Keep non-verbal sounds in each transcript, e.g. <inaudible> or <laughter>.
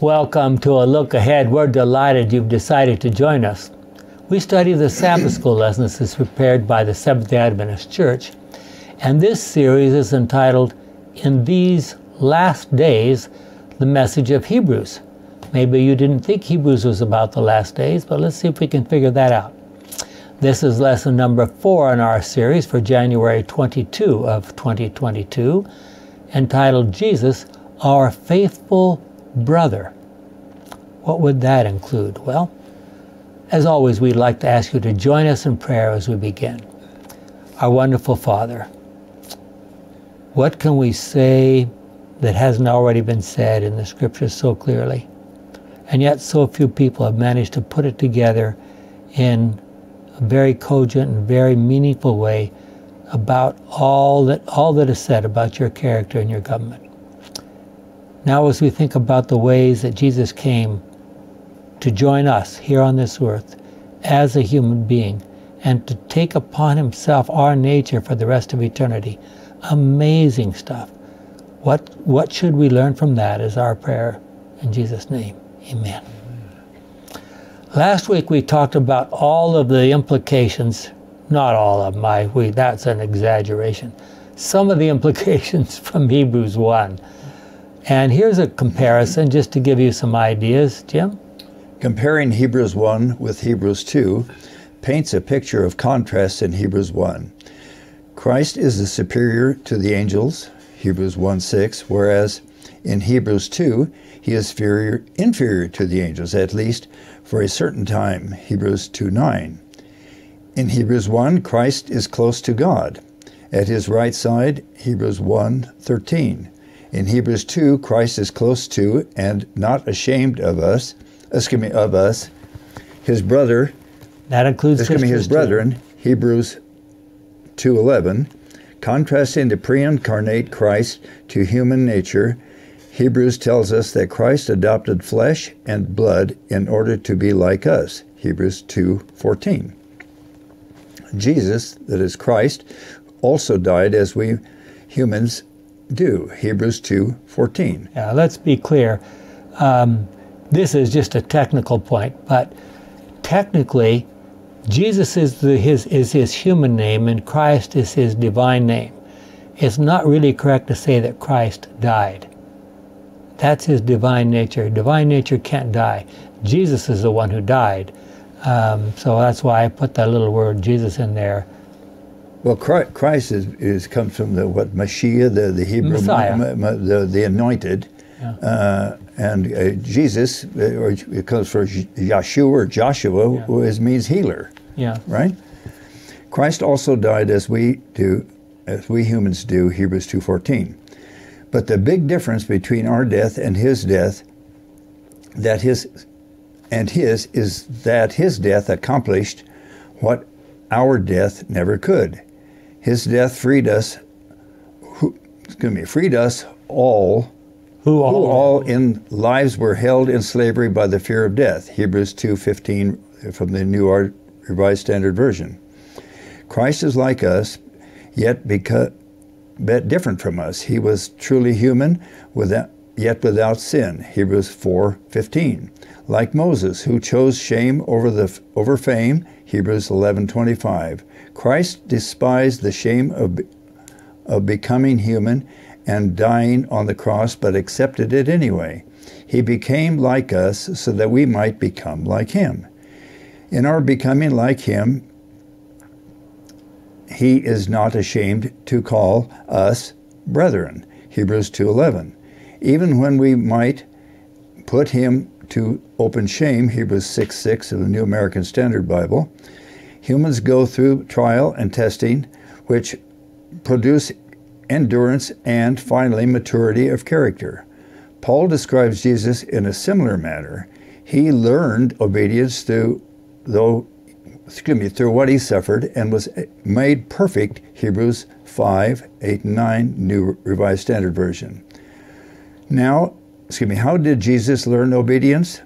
Welcome to a look ahead. We're delighted you've decided to join us. We study the Sabbath School lessons as prepared by the Seventh day Adventist Church, and this series is entitled In These Last Days The Message of Hebrews. Maybe you didn't think Hebrews was about the last days, but let's see if we can figure that out. This is lesson number four in our series for January 22 of 2022, entitled Jesus, Our Faithful brother. What would that include? Well, as always, we'd like to ask you to join us in prayer as we begin. Our wonderful Father, what can we say that hasn't already been said in the scriptures so clearly? And yet, so few people have managed to put it together in a very cogent and very meaningful way about all that, all that is said about your character and your government. Now, as we think about the ways that Jesus came to join us here on this earth as a human being and to take upon himself our nature for the rest of eternity, amazing stuff. What, what should we learn from that is our prayer in Jesus' name. Amen. Last week we talked about all of the implications, not all of my we, that's an exaggeration, some of the <laughs> implications from Hebrews 1 and here's a comparison just to give you some ideas, Jim. Comparing Hebrews 1 with Hebrews 2 paints a picture of contrast in Hebrews 1. Christ is the superior to the angels, Hebrews 1 6, whereas in Hebrews 2, he is inferior, inferior to the angels, at least for a certain time, Hebrews 2 9. In Hebrews 1, Christ is close to God. At his right side, Hebrews 1 13. In Hebrews 2, Christ is close to and not ashamed of us, excuse me, of us, his brother. That includes excuse me, his brethren, too. Hebrews 2.11, contrasting the pre-incarnate Christ to human nature, Hebrews tells us that Christ adopted flesh and blood in order to be like us, Hebrews 2.14. Jesus, that is Christ, also died as we humans do. Hebrews 2:14. Yeah, let's be clear. Um, this is just a technical point, but technically, Jesus is the, his is his human name and Christ is his divine name. It's not really correct to say that Christ died. That's his divine nature. Divine nature can't die. Jesus is the one who died. Um, so that's why I put that little word Jesus in there well, Christ is, is comes from the what Mashiach, the the Hebrew Messiah, the, the anointed, yeah. uh, and uh, Jesus, uh, or it comes from Yeshua or Joshua, yeah. which means healer. Yeah. Right. Christ also died as we do, as we humans do. Hebrews two fourteen. But the big difference between our death and his death, that his and his is that his death accomplished what our death never could. His death freed us, who, excuse me, freed us all who all, who all in lives were held in slavery by the fear of death. Hebrews 2:15 uh, from the New Art Revised Standard Version. Christ is like us, yet because but different from us. He was truly human, without, yet without sin. Hebrews 4:15. Like Moses, who chose shame over the over fame. Hebrews 11:25. Christ despised the shame of, of becoming human and dying on the cross, but accepted it anyway. He became like us so that we might become like him. In our becoming like him, he is not ashamed to call us brethren. Hebrews 2:11. Even when we might put him to open shame, Hebrews 6 6 of the New American Standard Bible, Humans go through trial and testing, which produce endurance and finally maturity of character. Paul describes Jesus in a similar manner. He learned obedience through though excuse me, through what he suffered and was made perfect, Hebrews 5, 8, and 9, New Revised Standard Version. Now, excuse me, how did Jesus learn obedience?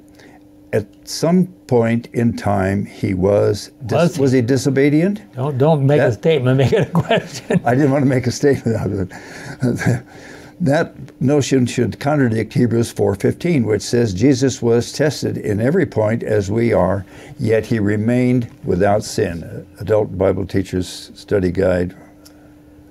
at some point in time he was was, he? was, he? disobedient? Don't don't make that, a statement, <laughs> make it a question. I didn't want to make a statement out of it. that notion should contradict Hebrews 4:15 which says Jesus was tested in every point as we are yet he remained without sin adult bible teachers study guide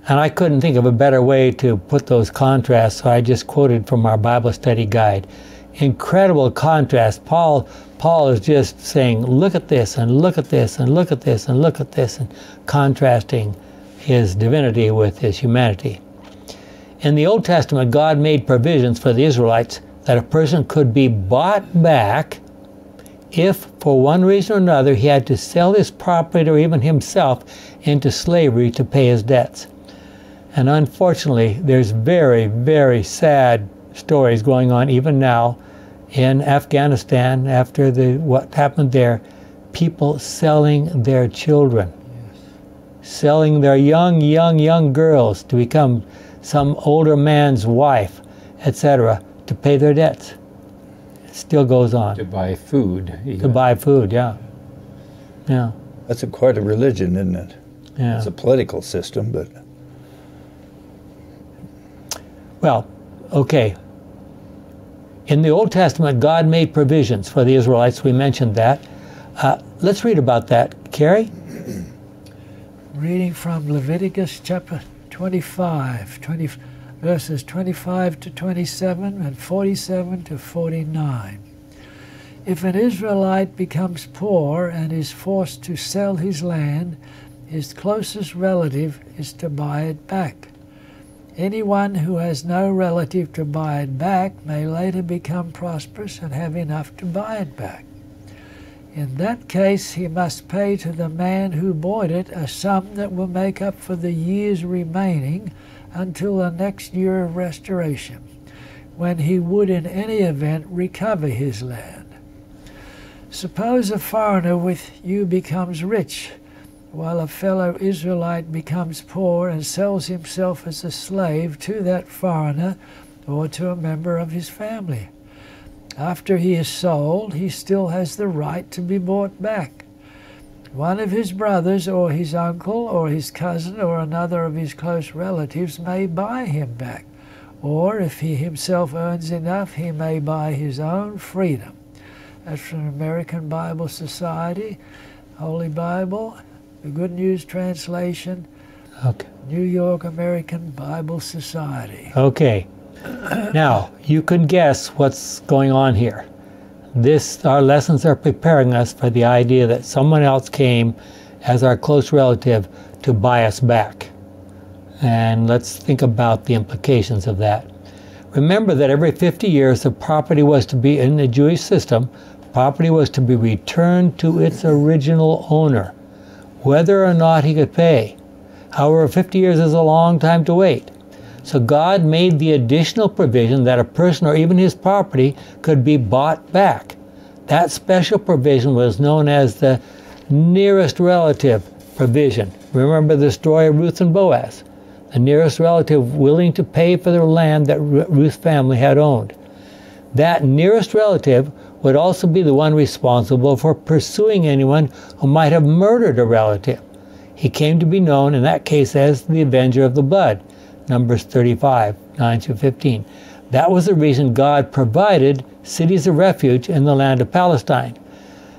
and I couldn't think of a better way to put those contrasts so I just quoted from our Bible study guide. Incredible contrast. Paul Paul is just saying look at this and look at this and look at this and look at this and contrasting his divinity with his humanity. In the Old Testament, God made provisions for the Israelites that a person could be bought back if, for one reason or another, he had to sell his property or even himself into slavery to pay his debts. And unfortunately, there's very, very sad stories going on even now in Afghanistan after the what happened there. People selling their children, yes. selling their young, young, young girls to become some older man's wife, etc., to pay their debts. It still goes on. To buy food. Even. To buy food, yeah. Yeah. That's a, quite a religion, isn't it? Yeah. It's a political system, but. Well, okay. In the Old Testament, God made provisions for the Israelites. We mentioned that. Uh, let's read about that. Carrie? <clears throat> Reading from Leviticus chapter 25, 20, verses 25 to 27 and 47 to 49. If an Israelite becomes poor and is forced to sell his land, his closest relative is to buy it back. Anyone who has no relative to buy it back may later become prosperous and have enough to buy it back. In that case, he must pay to the man who bought it a sum that will make up for the years remaining until the next year of restoration, when he would in any event recover his land. Suppose a foreigner with you becomes rich, while a fellow Israelite becomes poor and sells himself as a slave to that foreigner or to a member of his family. After he is sold, he still has the right to be bought back. One of his brothers, or his uncle, or his cousin, or another of his close relatives may buy him back. Or if he himself earns enough, he may buy his own freedom. That's from American Bible Society, Holy Bible, the Good News Translation, okay. New York American Bible Society. Okay. Now, you can guess what's going on here. This, our lessons are preparing us for the idea that someone else came as our close relative to buy us back. And let's think about the implications of that. Remember that every 50 years, the property was to be, in the Jewish system, property was to be returned to its original owner, whether or not he could pay. However, 50 years is a long time to wait. So God made the additional provision that a person or even his property could be bought back. That special provision was known as the nearest relative provision. Remember the story of Ruth and Boaz, the nearest relative willing to pay for the land that Ruth's family had owned. That nearest relative would also be the one responsible for pursuing anyone who might have murdered a relative. He came to be known in that case as the avenger of the blood. Numbers 35, 9 through 15. That was the reason God provided cities of refuge in the land of Palestine.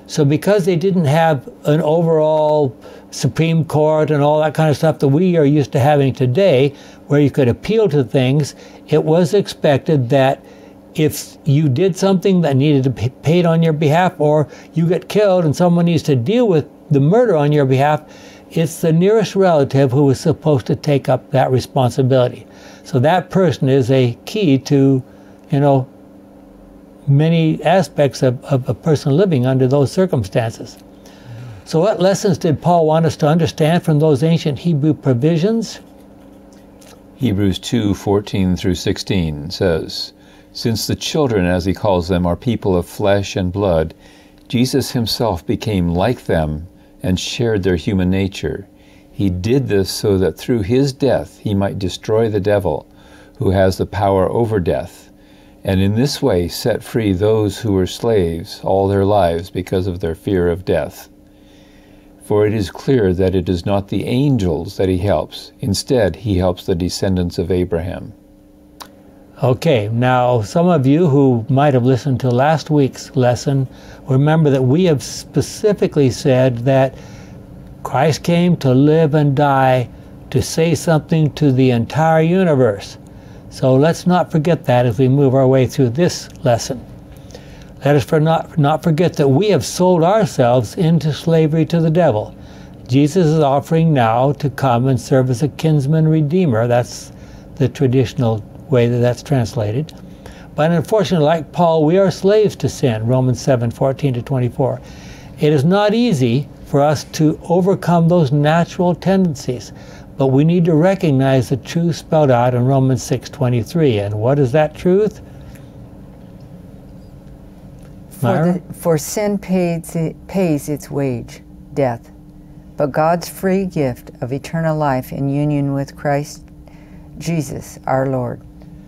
So, because they didn't have an overall Supreme Court and all that kind of stuff that we are used to having today, where you could appeal to things, it was expected that if you did something that needed to be paid on your behalf, or you get killed and someone needs to deal with the murder on your behalf, it's the nearest relative who is supposed to take up that responsibility. So that person is a key to, you know, many aspects of, of a person living under those circumstances. So, what lessons did Paul want us to understand from those ancient Hebrew provisions? Hebrews 2 14 through 16 says, Since the children, as he calls them, are people of flesh and blood, Jesus himself became like them and shared their human nature. He did this so that through his death he might destroy the devil, who has the power over death, and in this way set free those who were slaves all their lives because of their fear of death. For it is clear that it is not the angels that he helps, instead, he helps the descendants of Abraham. Okay, now some of you who might have listened to last week's lesson remember that we have specifically said that Christ came to live and die to say something to the entire universe. So let's not forget that as we move our way through this lesson. Let us for not, not forget that we have sold ourselves into slavery to the devil. Jesus is offering now to come and serve as a kinsman redeemer. That's the traditional way that that's translated. But unfortunately, like Paul, we are slaves to sin, Romans 7 14 to 24. It is not easy for us to overcome those natural tendencies, but we need to recognize the truth spelled out in Romans 6 23. And what is that truth? For, the, for sin pays, pays its wage, death. But God's free gift of eternal life in union with Christ Jesus our Lord.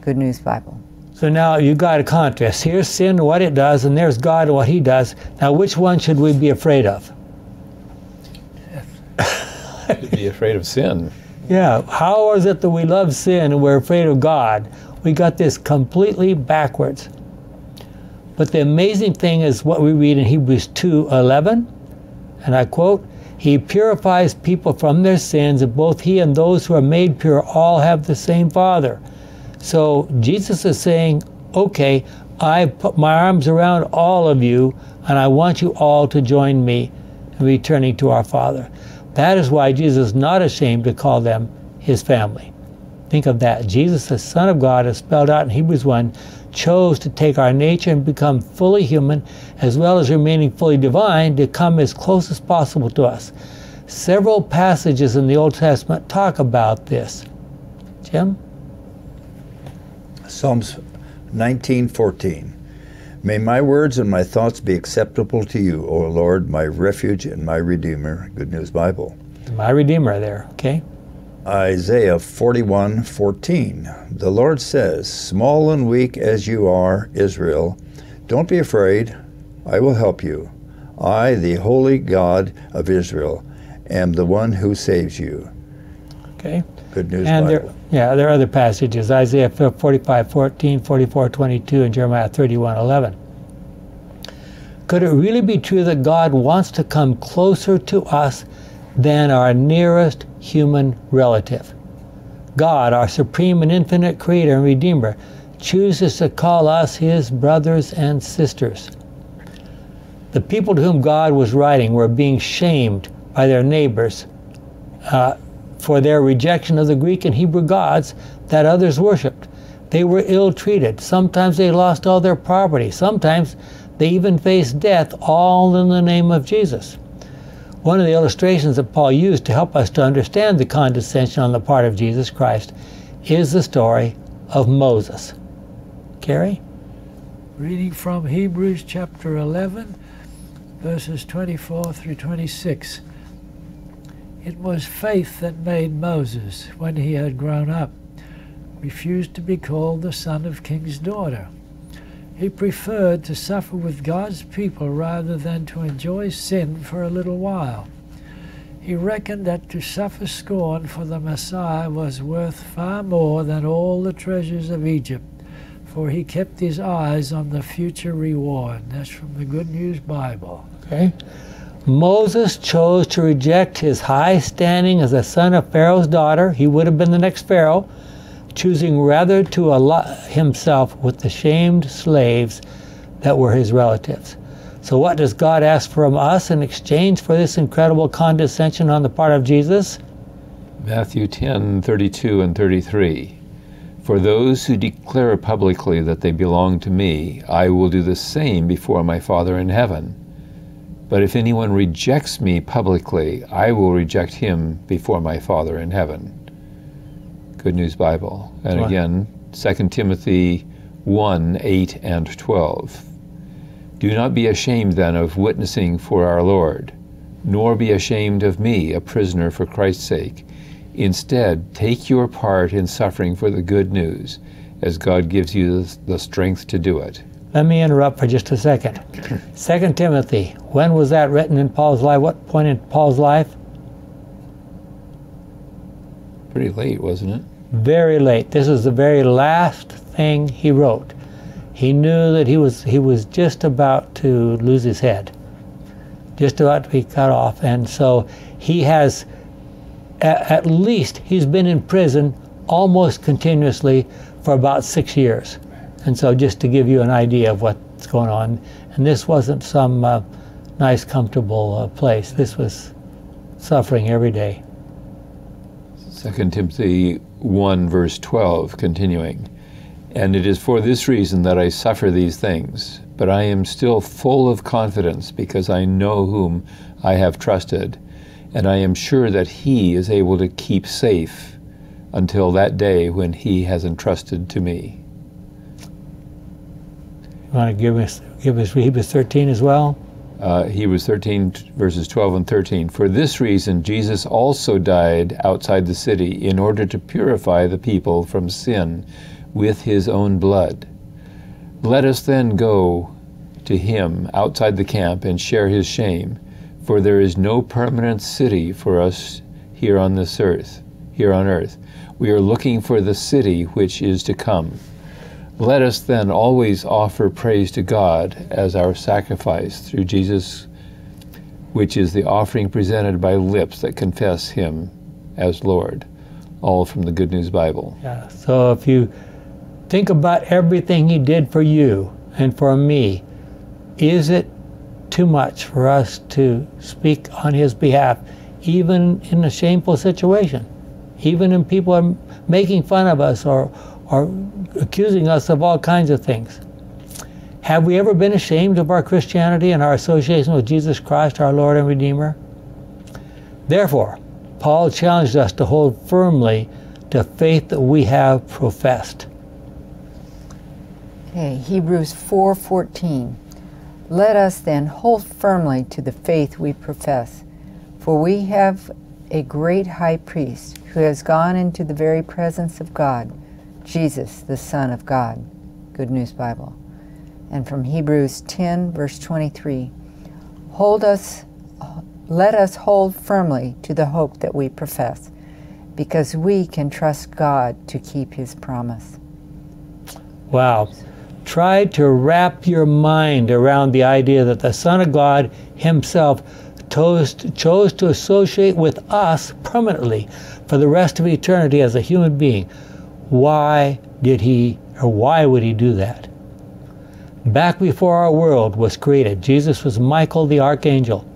Good News Bible. So now you got a contrast. Here's sin, what it does, and there's God and what He does. Now, which one should we be afraid of? be afraid of sin. Yeah. How is it that we love sin and we're afraid of God? We got this completely backwards. But the amazing thing is what we read in Hebrews 2:11, and I quote, "He purifies people from their sins, and both he and those who are made pure all have the same Father." So Jesus is saying, "Okay, I put my arms around all of you, and I want you all to join me in returning to our Father." That is why Jesus is not ashamed to call them his family. Think of that. Jesus, the Son of God, as spelled out in Hebrews 1, chose to take our nature and become fully human as well as remaining fully divine to come as close as possible to us. Several passages in the Old Testament talk about this. Jim? Psalms 19:14. May my words and my thoughts be acceptable to you, O Lord, my refuge and my redeemer. Good News Bible. My redeemer there, okay? Isaiah 41:14. The Lord says, "Small and weak as you are, Israel, don't be afraid. I will help you. I, the holy God of Israel, am the one who saves you." Okay. Good news. And Bible. there, yeah, there are other passages: Isaiah 45:14, 44:22, and Jeremiah 31:11. Could it really be true that God wants to come closer to us than our nearest human relative. God, our supreme and infinite creator and redeemer, chooses to call us his brothers and sisters. The people to whom God was writing were being shamed by their neighbors uh, for their rejection of the Greek and Hebrew gods that others worshiped. They were ill treated. Sometimes they lost all their property. Sometimes they even faced death, all in the name of Jesus. One of the illustrations that Paul used to help us to understand the condescension on the part of Jesus Christ is the story of Moses. Carrie? Reading from Hebrews chapter 11, verses 24 through 26. It was faith that made Moses, when he had grown up, refuse to be called the son of king's daughter. He preferred to suffer with God's people rather than to enjoy sin for a little while. He reckoned that to suffer scorn for the Messiah was worth far more than all the treasures of Egypt, for he kept his eyes on the future reward. That's from the Good News Bible. Okay. Moses chose to reject his high standing as a son of Pharaoh's daughter. He would have been the next Pharaoh choosing rather to ally himself with the shamed slaves that were his relatives. So, what does God ask from us in exchange for this incredible condescension on the part of Jesus? Matthew 10 32 and 33. For those who declare publicly that they belong to me, I will do the same before my Father in heaven. But if anyone rejects me publicly, I will reject him before my Father in heaven. Good News Bible. And right. again, 2 Timothy 1 8 and 12. Do not be ashamed then of witnessing for our Lord, nor be ashamed of me, a prisoner for Christ's sake. Instead, take your part in suffering for the good news, as God gives you the strength to do it. Let me interrupt for just a second. Second Timothy, when was that written in Paul's life? What point in Paul's life? Pretty late, wasn't it? very late. This is the very last thing he wrote. He knew that he was he was just about to lose his head, just about to be cut off, and so he has at, at least he's been in prison almost continuously for about six years. And so, just to give you an idea of what's going on, and this wasn't some uh, nice, comfortable uh, place. This was suffering every day. 2 Timothy 1, verse 12, continuing. And it is for this reason that I suffer these things, but I am still full of confidence because I know whom I have trusted, and I am sure that he is able to keep safe until that day when he has entrusted to me. You want to give us give us Hebrews 13 as well? Uh, Hebrews 13 verses 12 and 13. For this reason, Jesus also died outside the city in order to purify the people from sin with his own blood. Let us then go to him outside the camp and share his shame, for there is no permanent city for us here on this earth, here on earth. We are looking for the city which is to come. Let us then always offer praise to God as our sacrifice through Jesus, which is the offering presented by lips that confess Him as Lord. All from the Good News Bible. Yeah. So if you think about everything He did for you and for me, is it too much for us to speak on His behalf, even in a shameful situation? even when people are making fun of us or, or accusing us of all kinds of things. Have we ever been ashamed of our Christianity and our association with Jesus Christ, our Lord and Redeemer? Therefore, Paul challenged us to hold firmly to faith that we have professed. Okay, Hebrews 4:14. Let us then hold firmly to the faith we profess, for we have a great high priest who has gone into the very presence of God, Jesus, the Son of God. Good News Bible. And from Hebrews 10, verse 23 Hold us, let us hold firmly to the hope that we profess, because we can trust God to keep his promise. Wow. Try to wrap your mind around the idea that the Son of God himself chose, chose to associate with us permanently for the rest of eternity as a human being. Why did he, or why would he do that? Back before our world was created, Jesus was Michael the archangel.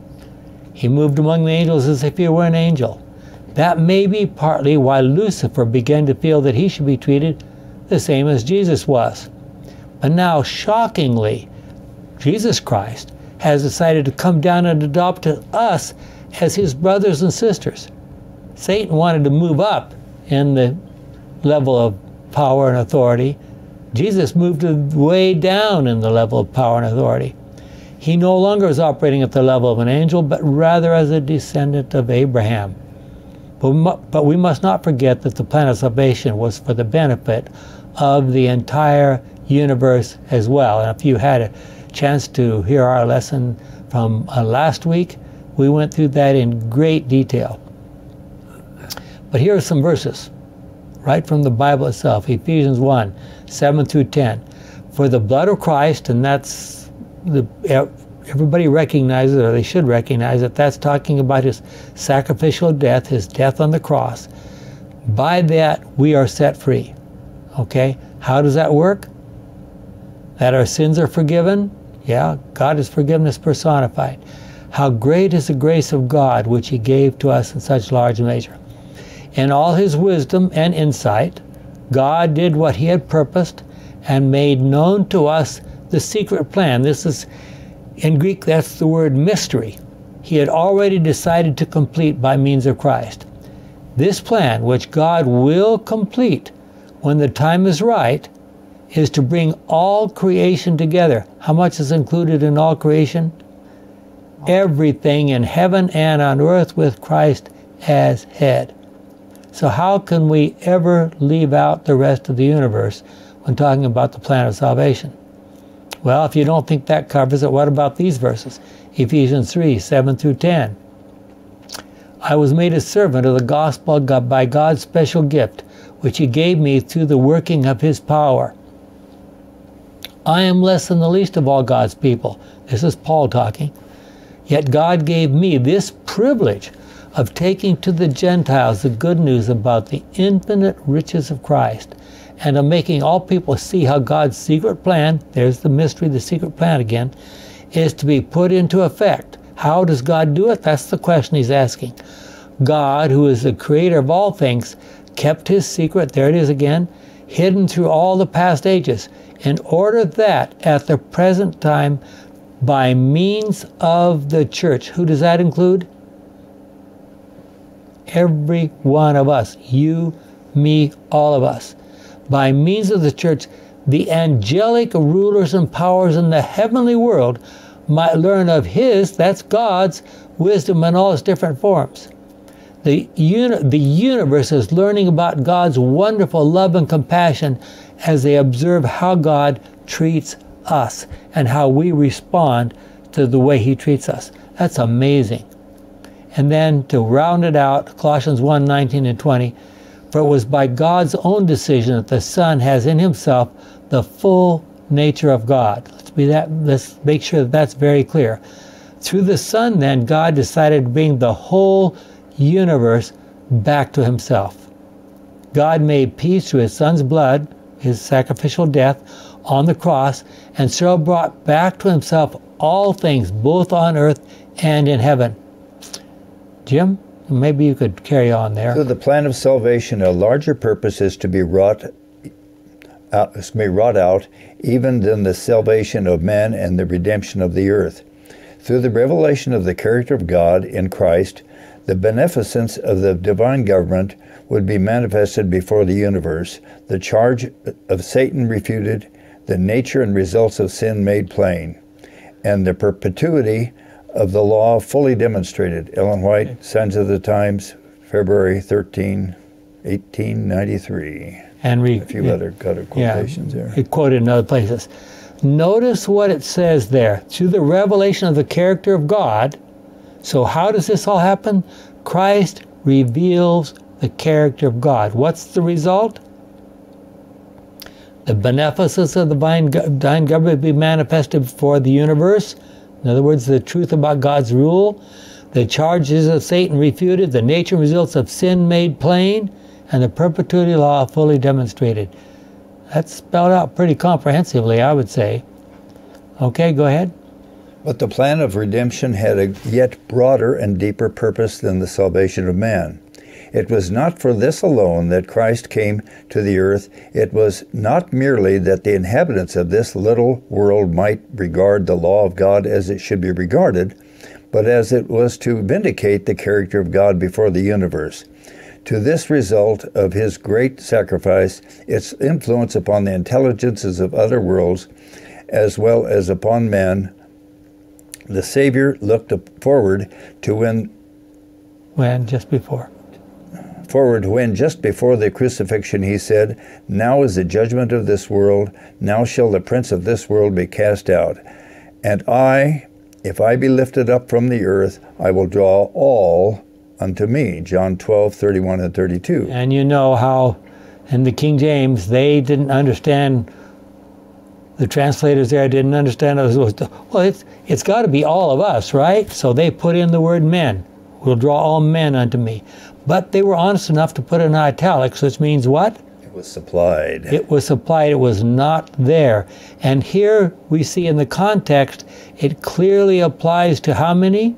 He moved among the angels as if he were an angel. That may be partly why Lucifer began to feel that he should be treated the same as Jesus was. But now, shockingly, Jesus Christ has decided to come down and adopt us as his brothers and sisters. Satan wanted to move up in the level of power and authority. Jesus moved way down in the level of power and authority. He no longer is operating at the level of an angel, but rather as a descendant of Abraham. But we, but we must not forget that the plan of salvation was for the benefit of the entire universe as well. And if you had a chance to hear our lesson from uh, last week, we went through that in great detail. But here are some verses right from the Bible itself Ephesians 1 7 through 10. For the blood of Christ, and that's the everybody recognizes, or they should recognize that that's talking about his sacrificial death, his death on the cross. By that, we are set free. Okay? How does that work? That our sins are forgiven? Yeah, God is forgiveness personified. How great is the grace of God which He gave to us in such large measure. In all his wisdom and insight, God did what he had purposed and made known to us the secret plan. This is, in Greek, that's the word mystery. He had already decided to complete by means of Christ. This plan, which God will complete when the time is right, is to bring all creation together. How much is included in all creation? Everything in heaven and on earth with Christ as head. So, how can we ever leave out the rest of the universe when talking about the plan of salvation? Well, if you don't think that covers it, what about these verses? Ephesians 3 7 through 10. I was made a servant of the gospel by God's special gift, which he gave me through the working of his power. I am less than the least of all God's people. This is Paul talking. Yet God gave me this privilege of taking to the Gentiles the good news about the infinite riches of Christ and of making all people see how God's secret plan, there's the mystery, the secret plan again, is to be put into effect. How does God do it? That's the question he's asking. God, who is the creator of all things, kept his secret, there it is again, hidden through all the past ages, in order that at the present time, by means of the church, who does that include? Every one of us, you, me, all of us. By means of the church, the angelic rulers and powers in the heavenly world might learn of His, that's God's, wisdom in all its different forms. The, uni- the universe is learning about God's wonderful love and compassion as they observe how God treats us and how we respond to the way He treats us. That's amazing. And then to round it out, Colossians 1 19 and 20, for it was by God's own decision that the Son has in Himself the full nature of God. Let's be that. Let's make sure that that's very clear. Through the Son, then, God decided to bring the whole universe back to himself. God made peace through his son's blood, his sacrificial death on the cross, and so brought back to himself all things, both on earth and in heaven. Jim, maybe you could carry on there. So the plan of salvation, a larger purpose is to be wrought out, wrought out even than the salvation of man and the redemption of the earth. Through the revelation of the character of God in Christ, the beneficence of the divine government would be manifested before the universe, the charge of Satan refuted, the nature and results of sin made plain, and the perpetuity of the law fully demonstrated. Ellen White, Signs of the Times, February 13, 1893. And re- a few other, other quotations yeah, there. It quoted in other places. Notice what it says there. Through the revelation of the character of God, so, how does this all happen? Christ reveals the character of God. What's the result? The beneficence of the divine, divine government be manifested before the universe. In other words, the truth about God's rule. The charges of Satan refuted, the nature and results of sin made plain, and the perpetuity law fully demonstrated. That's spelled out pretty comprehensively, I would say. Okay, go ahead. But the plan of redemption had a yet broader and deeper purpose than the salvation of man. It was not for this alone that Christ came to the earth. It was not merely that the inhabitants of this little world might regard the law of God as it should be regarded, but as it was to vindicate the character of God before the universe. To this result of his great sacrifice, its influence upon the intelligences of other worlds, as well as upon men, the Savior looked forward to when when just before forward when just before the crucifixion he said, Now is the judgment of this world, now shall the prince of this world be cast out. And I, if I be lifted up from the earth, I will draw all unto me. John 12, 31 and 32. And you know how in the King James they didn't understand the translators there didn't understand. It was, well, it's, it's got to be all of us, right? So they put in the word men. Will draw all men unto me. But they were honest enough to put in italics, which means what? It was supplied. It was supplied. It was not there. And here we see in the context, it clearly applies to how many?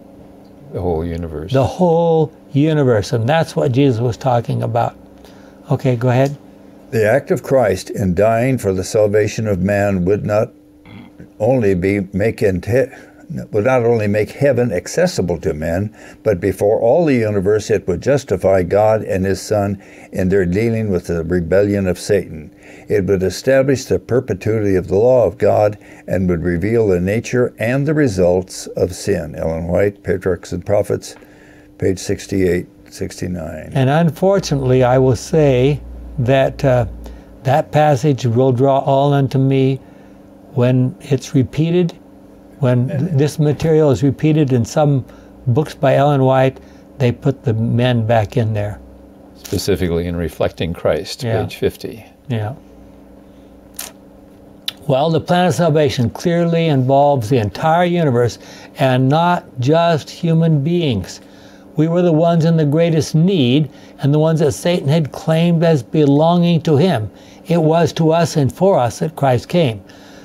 The whole universe. The whole universe. And that's what Jesus was talking about. Okay, go ahead. The act of Christ in dying for the salvation of man would not only be make would not only make heaven accessible to men, but before all the universe it would justify God and his Son in their dealing with the rebellion of Satan. It would establish the perpetuity of the law of God and would reveal the nature and the results of sin. Ellen White, Patriarchs and Prophets, page 68, 69. And unfortunately, I will say that uh, that passage will draw all unto me when it's repeated, when this material is repeated in some books by Ellen White, they put the men back in there. specifically in reflecting Christ, Yeah. page 50. Yeah. Well, the plan of salvation clearly involves the entire universe and not just human beings. We were the ones in the greatest need and the ones that Satan had claimed as belonging to him. It was to us and for us that Christ came.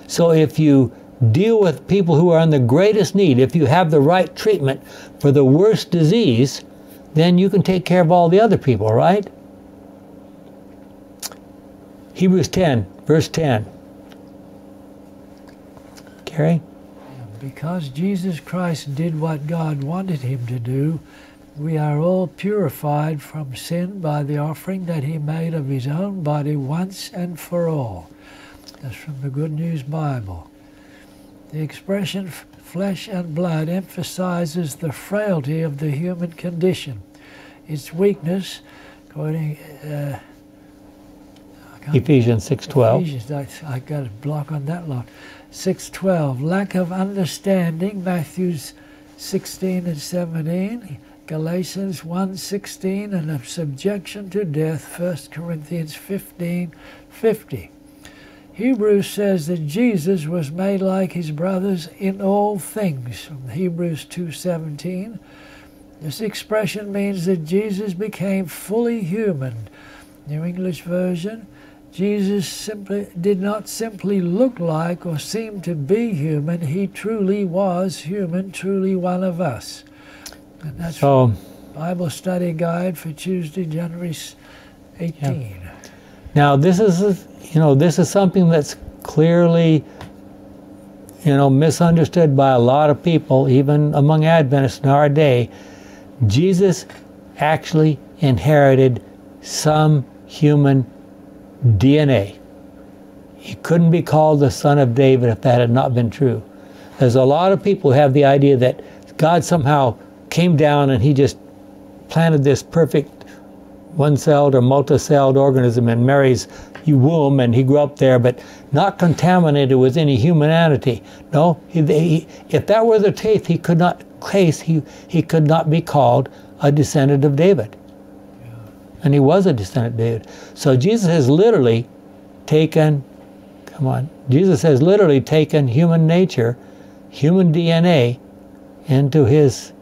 So if you deal with people who are in the greatest need, if you have the right treatment for the worst disease, then you can take care of all the other people, right? Hebrews 10, verse 10. Gary? Because Jesus Christ did what God wanted him to do, we are all purified from sin by the offering that he made of his own body once and for all. That's from the Good News Bible. The expression flesh and blood emphasizes the frailty of the human condition, its weakness, according uh, Ephesians 6:12. Ephesians, I, I got a block on that lot. 612, lack of understanding, Matthew's 16 and 17, Galatians 1:16, and of subjection to death, 1 Corinthians 15, 50. Hebrews says that Jesus was made like his brothers in all things, from Hebrews 2:17. This expression means that Jesus became fully human. New English Version, Jesus simply did not simply look like or seem to be human. He truly was human, truly one of us. And that's So, Bible Study Guide for Tuesday, January s- 18. Now this is you know, this is something that's clearly you know, misunderstood by a lot of people even among Adventists in our day. Jesus actually inherited some human DNA. He couldn't be called the son of David if that had not been true. There's a lot of people who have the idea that God somehow came down and he just planted this perfect one-celled or multi-celled organism in Mary's womb and he grew up there but not contaminated with any humanity. No, he, he, if that were the case, he could not case he, he could not be called a descendant of David. And he was a descendant of David. So Jesus has literally taken come on. Jesus has literally taken human nature, human DNA into his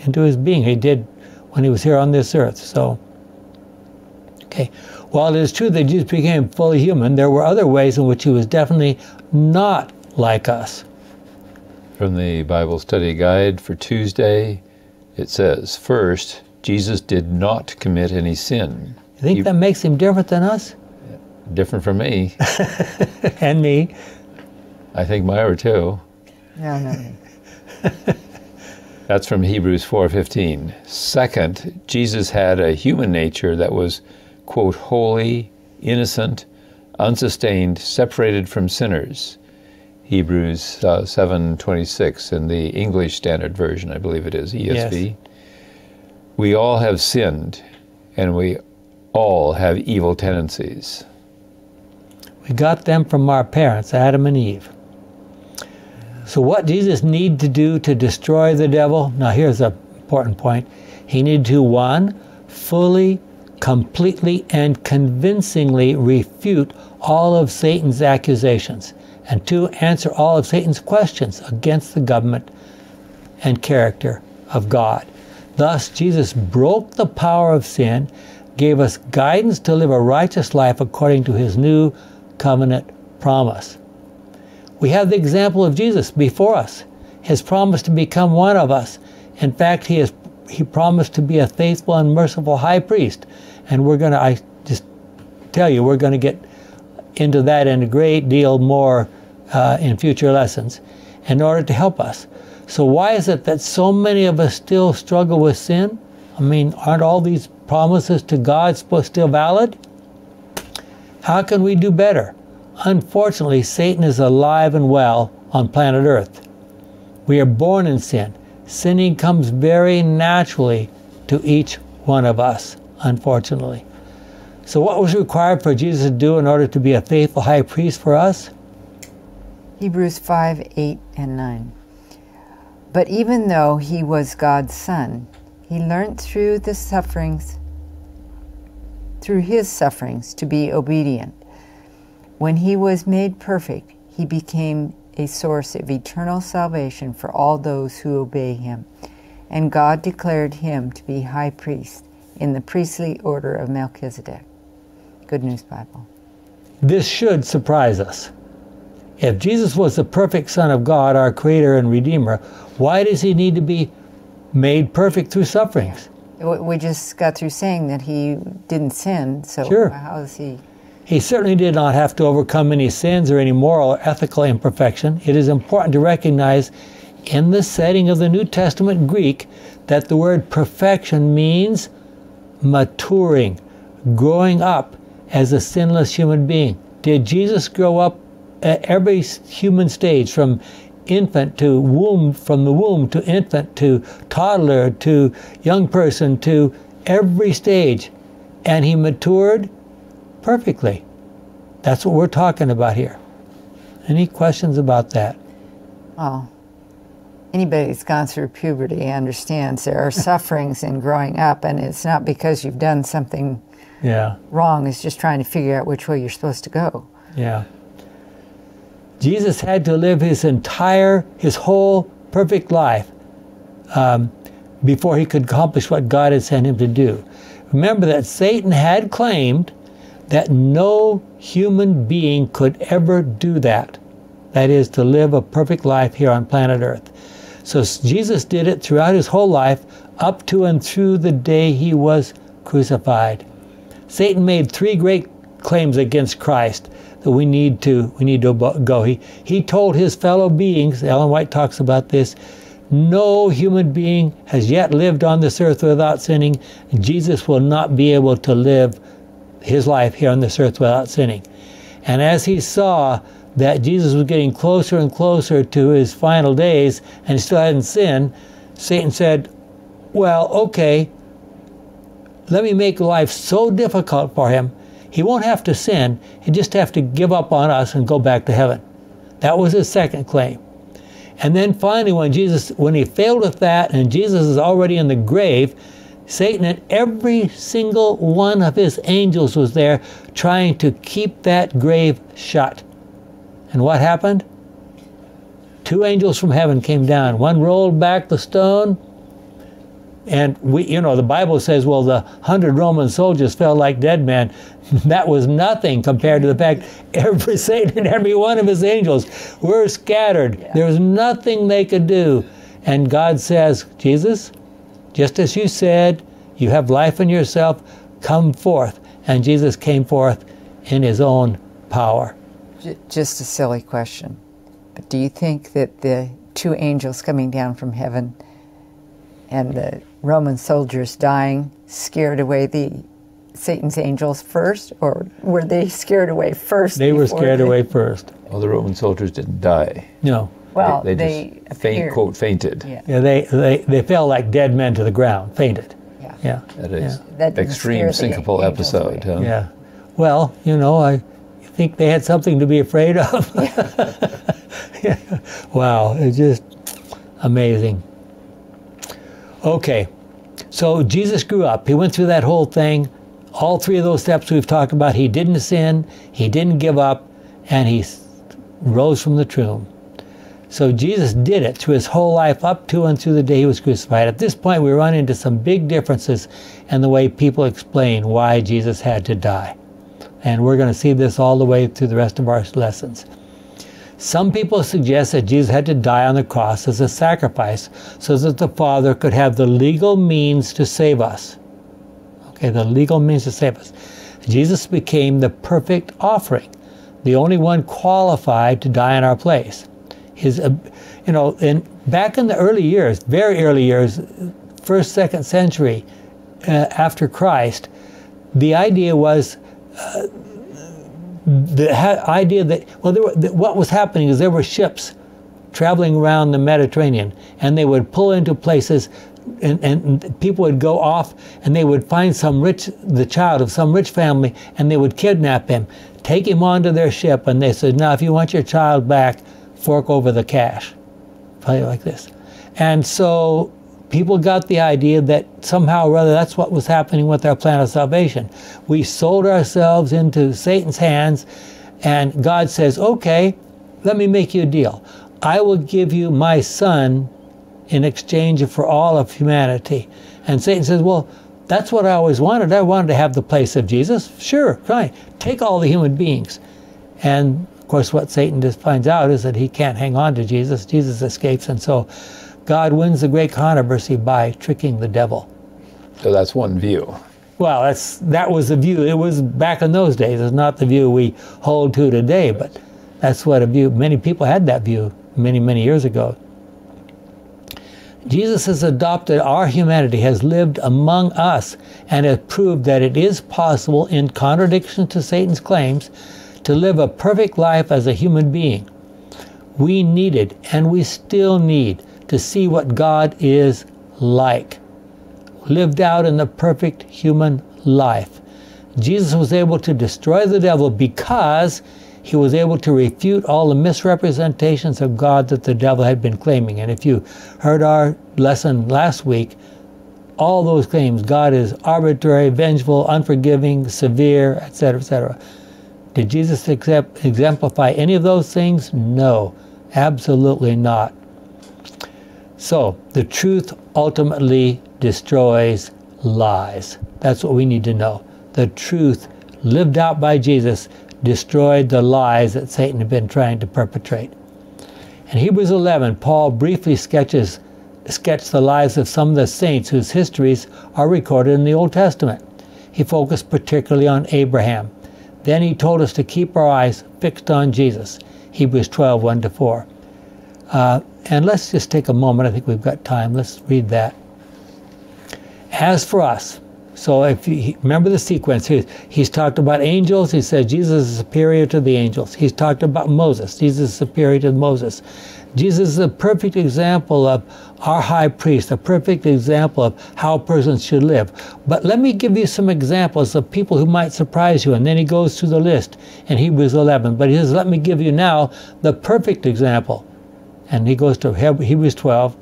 into his being. He did when he was here on this earth. So Okay. While it is true that Jesus became fully human, there were other ways in which he was definitely not like us. From the Bible Study Guide for Tuesday, it says, First, Jesus did not commit any sin. You think You- that makes him different than us Different from me. <laughs> and me? I think Myra too. No, no. That's from Hebrews 4:15. Second, Jesus had a human nature that was quote holy, innocent, unsustained, separated from sinners. Hebrews uh, 7:26 in the English Standard Version, I believe it is ESV. Yes. We all have sinned and we all have evil tendencies. We got them from our parents, Adam and Eve. So, what Jesus needed to do to destroy the devil? Now, here's an important point. He needed to, one, fully, completely, and convincingly refute all of Satan's accusations, and two, answer all of Satan's questions against the government and character of God. Thus, Jesus broke the power of sin, gave us guidance to live a righteous life according to his new covenant promise. We have the example of Jesus before us, his promise to become one of us. In fact, he has he promised to be a faithful and merciful high priest. And we're going to I just tell you we're going to get into that in a great deal more uh, in future lessons in order to help us. So why is it that so many of us still struggle with sin? I mean, aren't all these promises to God still valid? How can we do better? Unfortunately, Satan is alive and well on planet Earth. We are born in sin. Sinning comes very naturally to each one of us, unfortunately. So, what was required for Jesus to do in order to be a faithful high priest for us? Hebrews 5 8 and 9. But even though he was God's son, he learned through the sufferings through his sufferings to be obedient. When he was made perfect, he became a source of eternal salvation for all those who obey him. And God declared him to be high priest in the priestly order of Melchizedek. Good News Bible. This should surprise us. If Jesus was the perfect Son of God, our Creator and Redeemer, why does he need to be made perfect through sufferings? We just got through saying that he didn't sin, so Sure. how is he? He certainly did not have to overcome any sins or any moral or ethical imperfection. It is important to recognize in the setting of the New Testament Greek that the word perfection means maturing, growing up as a sinless human being. Did Jesus grow up at every human stage from infant to womb, from the womb to infant to toddler to young person to every stage? And he matured perfectly. That's what we're talking about here. Any questions about that? Well, anybody that's gone through puberty understands there are <laughs> sufferings in growing up, and it's not because you've done something Yeah, wrong. It's just trying to figure out which way you're supposed to go. yeah. Jesus had to live his entire, his whole perfect life um, before he could accomplish what God had sent him to do. Remember that Satan had claimed that no human being could ever do that. That is, to live a perfect life here on planet Earth. So Jesus did it throughout his whole life, up to and through the day he was crucified. Satan made three great claims against Christ that we need to we need to go. He he told his fellow beings. Ellen White talks about this. No human being has yet lived on this earth without sinning. Jesus will not be able to live his life here on this earth without sinning. And as he saw that Jesus was getting closer and closer to his final days and he still hadn't sinned, Satan said, Well, okay, let me make life so difficult for him. He won't have to sin. He just have to give up on us and go back to heaven. That was his second claim. And then finally, when Jesus, when he failed with that, and Jesus is already in the grave, Satan and every single one of his angels was there trying to keep that grave shut. And what happened? Two angels from heaven came down. One rolled back the stone, and we, you know, the Bible says, well, the hundred Roman soldiers fell like dead men. <laughs> that was nothing compared to the fact every <laughs> Satan and every one of his angels were scattered. There was nothing they could do. And God says, Jesus, just as you said, you have life in yourself, come forth. And Jesus came forth in his own power. Just a silly question. But do you think that the two angels coming down from heaven and the Roman soldiers dying scared away the Satan's angels first, or were they scared away first? They were scared they- away first. Well, the Roman soldiers didn't die. No. Well, they, they, they just faint, quote fainted. Yeah. Yeah, they, they, they fell like dead men to the ground, fainted. Yeah. Yeah. That is That extreme scare the syncopal episode. Huh? Yeah. Well, you know, I think they had something to be afraid of. <laughs> Yeah. <laughs> Wow, it's just amazing. Okay, so Jesus grew up. He went through that whole thing. All three of those steps we've talked about. He didn't sin, he didn't give up, and he rose from the tomb. So Jesus did it through his whole life up to and through the day he was crucified. At this point, we run into some big differences in the way people explain why Jesus had to die. And we're going to see this all the way through the rest of our lessons. Some people suggest that Jesus had to die on the cross as a sacrifice so that the Father could have the legal means to save us. Okay, the legal means to save us. Jesus became the perfect offering, the only one qualified to die in our place. His, uh, you know, in back in the early years, very early years, first, second century uh, after Christ, the idea was uh, the idea that well, were, that what was happening is there were ships traveling around the Mediterranean, and they would pull into places, and, and people would go off, and they would find some rich, the child of some rich family, and they would kidnap him, take him onto their ship, and they said, now if you want your child back, fork over the cash, probably like this, and so people got the idea that somehow or other that's what was happening with our plan of salvation. We sold ourselves into Satan's hands, and God says, okay, let me make you a deal. I will give you my son in exchange for all of humanity. And Satan says, well, that's what I always wanted. I wanted to have the place of Jesus. Sure, fine. Take all the human beings. And course, what Satan just finds out is that he can't hang on to Jesus. Jesus escapes, and so God wins the great controversy by tricking the devil. So that's one view. Well, that's that was the view. It was back in those days. It's not the view we hold to today, but that's what a view. Many people had that view many, many years ago. Jesus has adopted our humanity, has lived among us, and has proved that it is possible, in contradiction to Satan's claims, to live a perfect life as a human being. We needed, and we still need, to see what God is like, lived out in the perfect human life. Jesus was able to destroy the devil because he was able to refute all the misrepresentations of God that the devil had been claiming. And if you heard our lesson last week, all those claims God is arbitrary, vengeful, unforgiving, severe, etc., etc. Did Jesus exemplify any of those things? No, absolutely not. So, the truth ultimately destroys lies. That's what we need to know. The truth lived out by Jesus destroyed the lies that Satan had been trying to perpetrate. In Hebrews 11, Paul briefly sketches sketched the lives of some of the saints whose histories are recorded in the Old Testament. He focused particularly on Abraham. Then he told us to keep our eyes fixed on Jesus. Hebrews 12, 1 to 4. Uh, and let's just take a moment. I think we've got time. Let's read that. As for us, so if you remember the sequence, he, he's talked about angels. He said Jesus is superior to the angels. He's talked about Moses. Jesus is superior to Moses. Jesus is a perfect example of our high priest, a perfect example of how persons should live. But let me give you some examples of people who might surprise you. And then he goes through the list in Hebrews 11. But he says, let me give you now the perfect example. And he goes to Hebrews 12.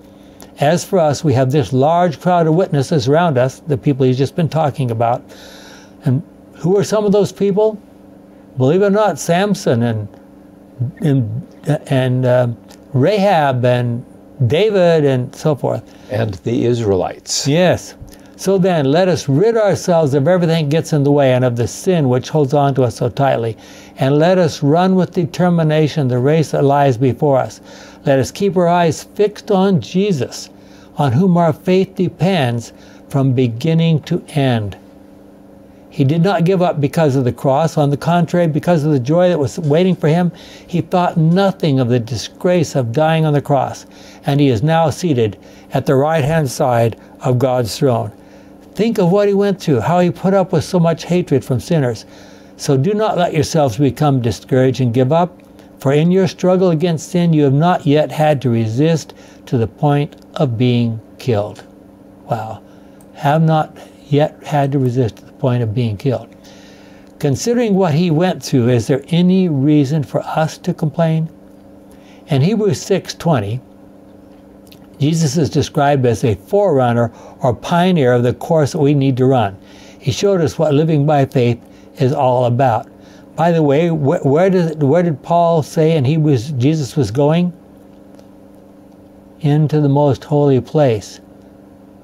As for us, we have this large crowd of witnesses around us, the people he's just been talking about. And who are some of those people? Believe it or not, Samson and and, and uh, Rahab and David and so forth. And the Israelites. Yes. So then, let us rid ourselves of everything that gets in the way and of the sin which holds on to us so tightly. And let us run with determination the race that lies before us. Let us keep our eyes fixed on Jesus, on whom our faith depends from beginning to end. He did not give up because of the cross. On the contrary, because of the joy that was waiting for him, he thought nothing of the disgrace of dying on the cross. And he is now seated at the right hand side of God's throne. Think of what he went through, how he put up with so much hatred from sinners. So do not let yourselves become discouraged and give up. For in your struggle against sin, you have not yet had to resist to the point of being killed. Wow. Have not yet had to resist to the point of being killed. Considering what he went through, is there any reason for us to complain? In Hebrews 6:20, Jesus is described as a forerunner or pioneer of the course that we need to run. He showed us what living by faith is all about. By the way, where, did where did Paul say and he was Jesus was going? Into the most holy place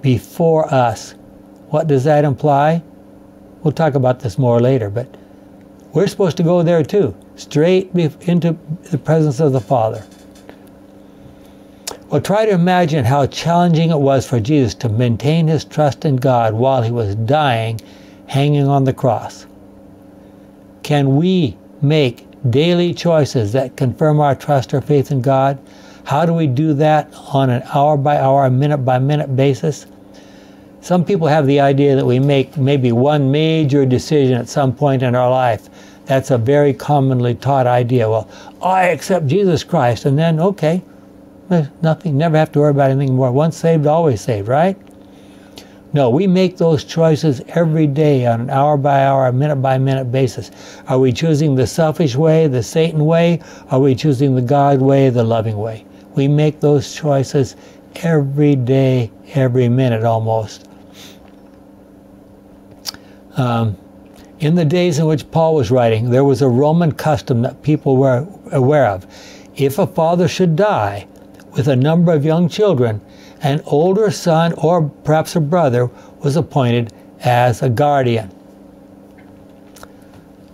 before us. What does that imply? We'll talk about this more later, but we're supposed to go there too, straight into the presence of the Father. Well, try to imagine how challenging it was for Jesus to maintain his trust in God while he was dying, hanging on the cross. Can we make daily choices that confirm our trust or faith in God? How do we do that on an hour by hour, minute by minute basis? Some people have the idea that we make maybe one major decision at some point in our life. That's a very commonly taught idea. Well, I accept Jesus Christ, and then, okay, nothing, never have to worry about anything more. Once saved, always saved, right? No, we make those choices every day on an hour by hour, minute by minute basis. Are we choosing the selfish way, the Satan way? Are we choosing the God way, the loving way? We make those choices every day, every minute almost. Um, in the days in which Paul was writing, there was a Roman custom that people were aware of. If a father should die with a number of young children, an older son or perhaps a brother was appointed as a guardian.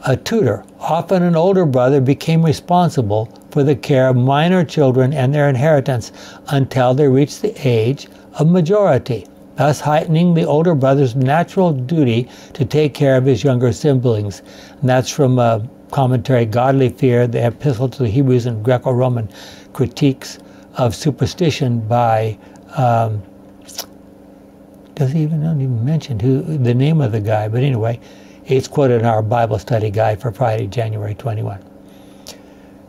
A tutor, often an older brother, became responsible for the care of minor children and their inheritance until they reached the age of majority, thus heightening the older brother's natural duty to take care of his younger siblings. And that's from a commentary, Godly Fear, the Epistle to the Hebrews and Greco Roman critiques of superstition by. Um, does he even not even mention who the name of the guy? But anyway, it's quoted in our Bible study guide for Friday, January 21.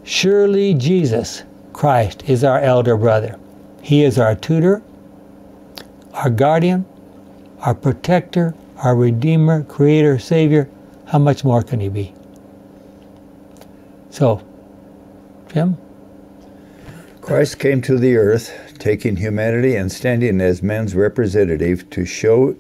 Surely Jesus Christ is our elder brother. He is our tutor, our guardian, our protector, our redeemer, creator, savior. How much more can he be? So, Jim? Christ came to the earth, taking humanity and standing as man's representative to show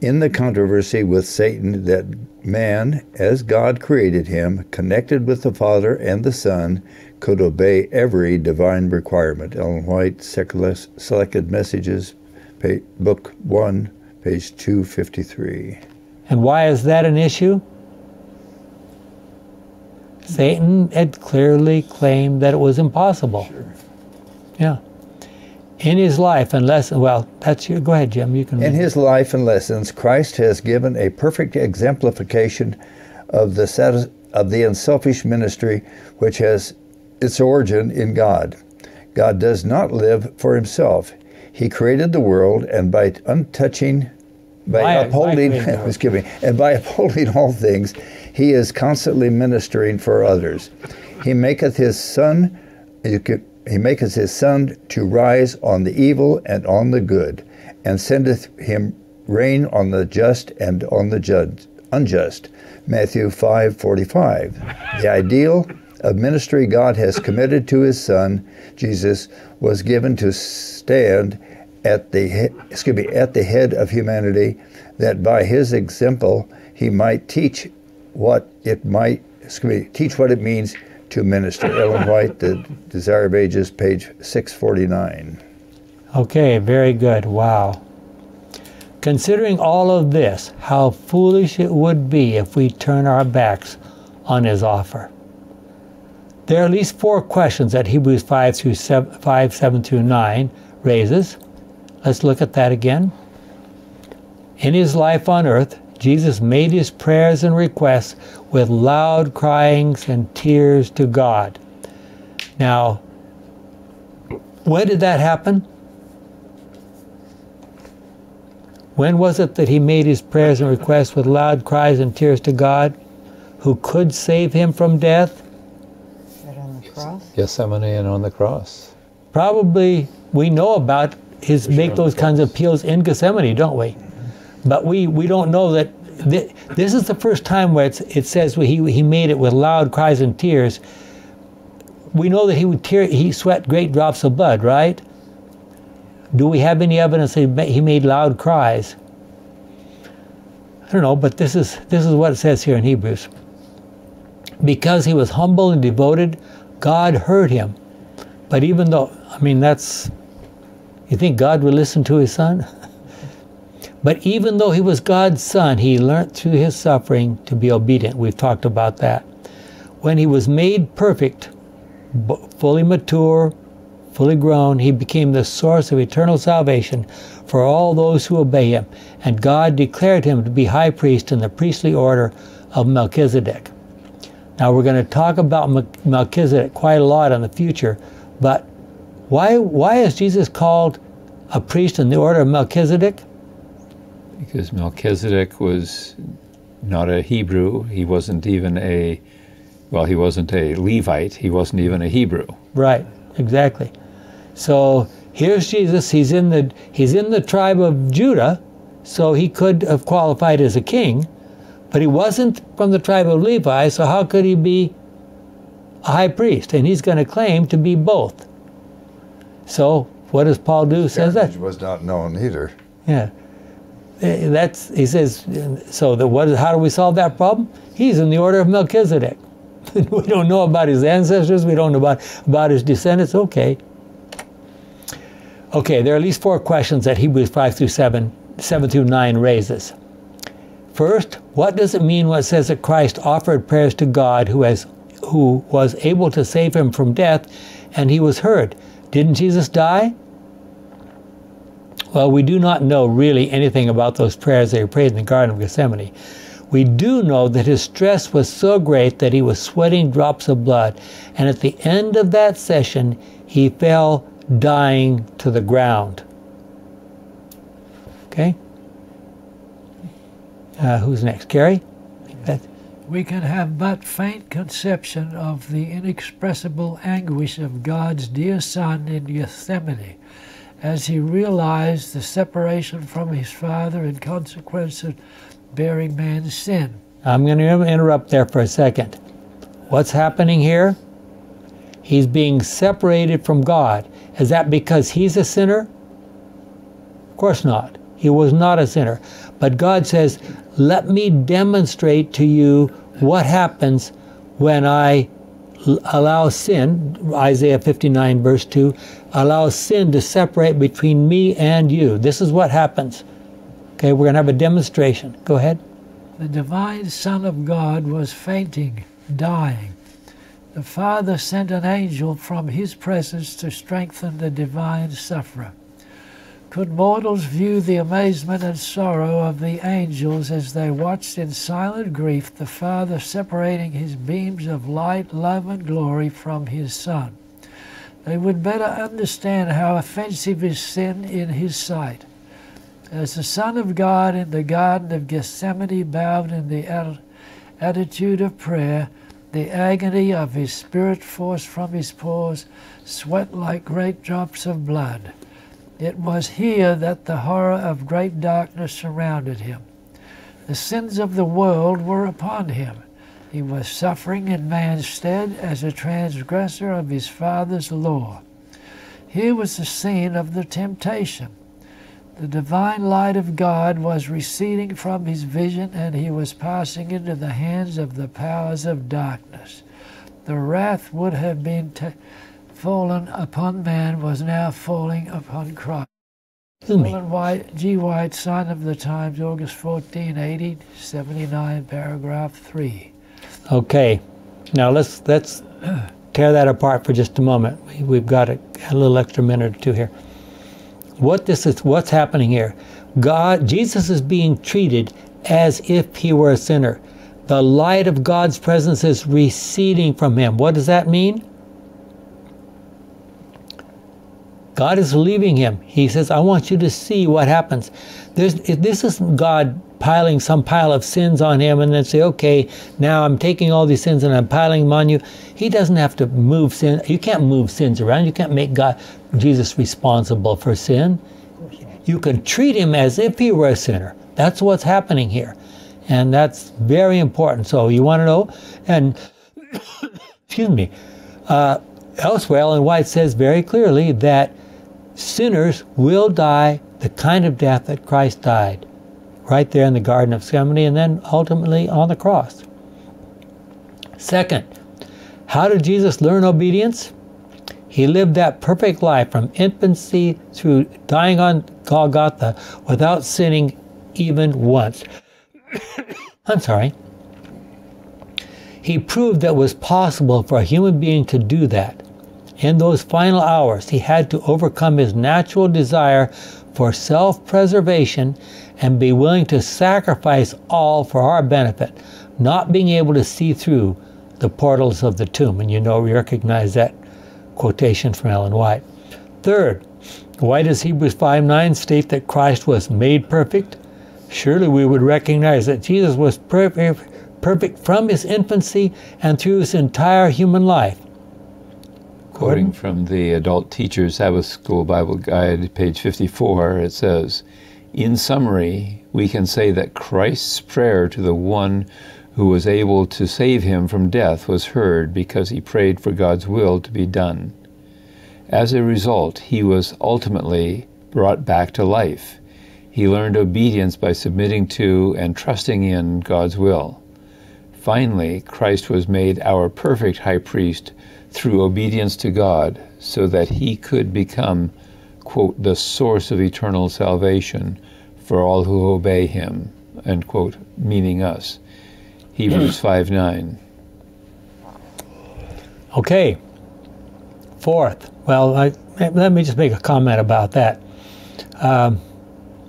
in the controversy with Satan that man, as God created him, connected with the Father and the Son, could obey every divine requirement. Ellen White, Selected Messages, page, Book 1, page 253. And why is that an issue? Satan had clearly claimed that it was impossible. Sure. Yeah in his life and lessons, well, that's your, go ahead, Jim. You can. In his life and lessons, Christ has given a perfect exemplification of the of the unselfish ministry, which has its origin in God. God does not live for himself. He created the world, and by untouching, by, by upholding, <laughs> excuse me, and by upholding all things, he is constantly ministering for others. He maketh his son. You could he maketh his sun to rise on the evil and on the good, and sendeth him rain on the just and on the judge, unjust. Matthew 5:45. The ideal of ministry God has committed to his son Jesus was given to stand at the excuse me at the head of humanity that by his example he might teach what it might excuse me, teach what it means to minister. Ellen White, The Desire of Ages, page 649. Okay, very good. Wow. Considering all of this, how foolish it would be if we turn our backs on his offer. There are at least four questions that Hebrews 5 through 7, 5, 7 through 9 raises. Let's look at that again. In his life on earth, Jesus made his prayers and requests with loud cryings and tears to God. Now, when did that happen? When was it that he made his prayers and requests with loud cries and tears to God, who could save him from death? On the cross? Gethsemane and on the cross. Probably we know about his make those kinds of appeals in Gethsemane, don't we? But we, we don't know that th- this is the first time where it says he, he made it with loud cries and tears. We know that he would tear, he sweat great drops of blood, right? Do we have any evidence that he made loud cries? I don't know, but this is this is what it says here in Hebrews. Because he was humble and devoted, God heard him. But even though, I mean, that's, you think God would listen to his son? <laughs> But even though he was God's son, he learned through his suffering to be obedient. We've talked about that. When he was made perfect, fully mature, fully grown, he became the source of eternal salvation for all those who obey him. And God declared him to be high priest in the priestly order of Melchizedek. Now we're going to talk about Melchizedek quite a lot in the future, but why, why is Jesus called a priest in the order of Melchizedek? because Melchizedek was not a Hebrew. He wasn't even a, well, he wasn't a Levite. He wasn't even a Hebrew. Right, exactly. So here's Jesus. He's in the he's in the tribe of Judah, so he could have qualified as a king, but he wasn't from the tribe of Levi. So how could he be a high priest? And he's going to claim to be both. So what does Paul do? Says that was not known either. Yeah, Eh, that's he says. So the what? How do we solve that problem? He's in the order of Melchizedek. <laughs> we don't know about his ancestors. We don't know about about his descendants. Okay. Okay, there are at least four questions that Hebrews five through seven, seven through nine raises. First, what does it mean when it says that Christ offered prayers to God who has who was able to save him from death and he was heard? Didn't Jesus die? Well, we do not know really anything about those prayers that he prayed in the Garden of Gethsemane. We do know that his stress was so great that he was sweating drops of blood, and at the end of that session, he fell dying to the ground. Okay? Uh, who's next? Gary? We can have but faint conception of the inexpressible anguish of God's dear Son in Gethsemane as he realized the separation from his Father in consequence of bearing man's sin. I'm going to interrupt there for a second. What's happening here? He's being separated from God. Is that because he's a sinner? Of course not. He was not a sinner. But God says, Let me demonstrate to you what happens when I allow sin, Isaiah 59, verse 2, allows sin to separate between me and you. This is what happens. Okay, we're going to have a demonstration. Go ahead. The divine Son of God was fainting, dying. The Father sent an angel from his presence to strengthen the divine sufferer. Could mortals view the amazement and sorrow of the angels as they watched in silent grief the Father separating his beams of light, love, and glory from his Son? They would better understand how offensive is sin in his sight. As the Son of God in the Garden of Gethsemane bowed in the attitude of prayer, the agony of his spirit forced from his pores sweat like great drops of blood. It was here that the horror of great darkness surrounded him. The sins of the world were upon him. He was suffering in man's stead as a transgressor of his Father's law. Here was the scene of the temptation. The divine light of God was receding from his vision, and he was passing into the hands of the powers of darkness. The wrath would have been fallen upon man was now falling upon Christ. Ellen White, G. White, Sign of the Times, August 14, 1879, paragraph 3. Okay, now let's let's tear that apart for just a moment. We've got a, a little extra minute or two here. What this is, what's happening here? God, Jesus is being treated as if he were a sinner. The light of God's presence is receding from him. What does that mean? God is leaving him. He says, I want you to see what happens. There's, this isn't God piling some pile of sins on him and then say, okay, now I'm taking all these sins and I'm piling them on you. He doesn't have to move sin. You can't move sins around. You can't make God, Jesus responsible for sin. You can treat him as if he were a sinner. That's what's happening here. And that's very important. So you want to know? And, <coughs> excuse me, uh, elsewhere, Ellen White says very clearly that sinners will die the kind of death that Christ died, right there in the Garden of Gethsemane and then ultimately on the cross. Second, how did Jesus learn obedience? He lived that perfect life from infancy through dying on Golgotha without sinning even once. <coughs> I'm sorry. He proved that it was possible for a human being to do that. In those final hours, he had to overcome his natural desire for self preservation and be willing to sacrifice all for our benefit, not being able to see through the portals of the tomb. And you know, we recognize that quotation from Ellen White. Third, why does Hebrews 5 9 state that Christ was made perfect? Surely we would recognize that Jesus was perfect, perfect from his infancy and through his entire human life. Quoting from the Adult Teacher Sabbath School Bible Guide, page 54, it says, In summary, we can say that Christ's prayer to the one who was able to save him from death was heard because he prayed for God's will to be done. As a result, he was ultimately brought back to life. He learned obedience by submitting to and trusting in God's will. Finally, Christ was made our perfect high priest through obedience to God so that he could become, quote, the source of eternal salvation for all who obey him, end quote, meaning us. Hebrews 5 9. Okay. Fourth, well, I, let me just make a comment about that. Um,